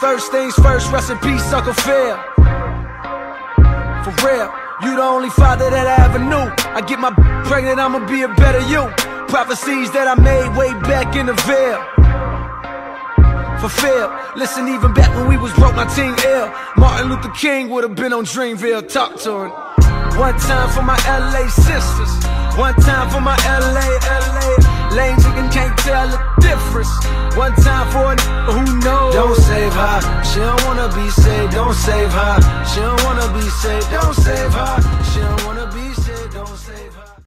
First things first, rest in peace. For real, you the only father that I ever knew. I get my pregnant, I'ma be a better you. Prophecies that I made way back in the veil. Fulfill. Listen, even back when we was broke, my team ill. Martin Luther King would have been on Dreamville. Talk to him. One time for my LA sisters. One time for my LA, LA. Lame chicken can't tell the difference. One time for She don't wanna be saved. Don't save her. She don't wanna be saved. Don't save her.